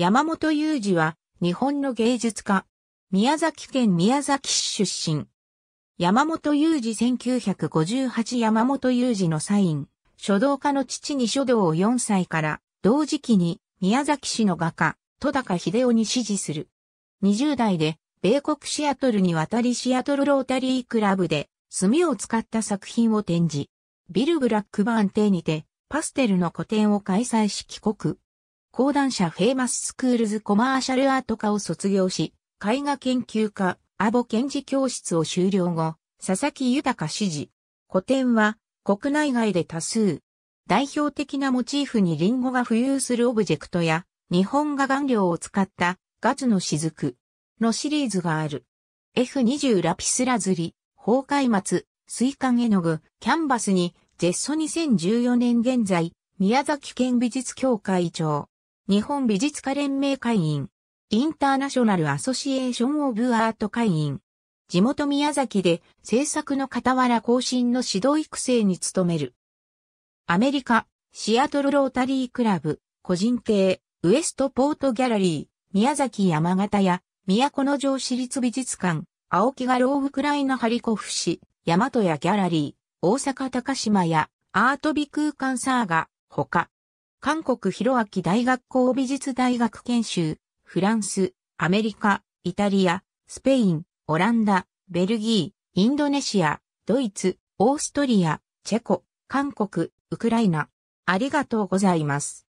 山本裕二は日本の芸術家。宮崎県宮崎市出身。山本裕二1958山本裕二のサイン。書道家の父に書道を4歳から同時期に宮崎市の画家、戸高秀夫に指示する。20代で米国シアトルに渡りシアトルロータリークラブで墨を使った作品を展示。ビル・ブラックバーン邸にてパステルの個展を開催し帰国。講談社フェイマススクールズコマーシャルアート科を卒業し、絵画研究家、アボ検事教室を修了後、佐々木豊指示。古典は国内外で多数。代表的なモチーフにリンゴが浮遊するオブジェクトや、日本画顔料を使ったガツの雫のシリーズがある。F20 ラピスラズリ、崩壊松、水管絵の具、キャンバスに、ゼッソ2014年現在、宮崎県美術協会長。日本美術家連盟会員、インターナショナルアソシエーションオブアート会員、地元宮崎で制作の傍ら更新の指導育成に努める。アメリカ、シアトルロータリークラブ、個人邸、ウエストポートギャラリー、宮崎山形や、都城市立美術館、青木画廊ウクライナハリコフ市、大和屋ギャラリー、大阪高島や、アート美空間サーガ、他。韓国広明大学校美術大学研修、フランス、アメリカ、イタリア、スペイン、オランダ、ベルギー、インドネシア、ドイツ、オーストリア、チェコ、韓国、ウクライナ。ありがとうございます。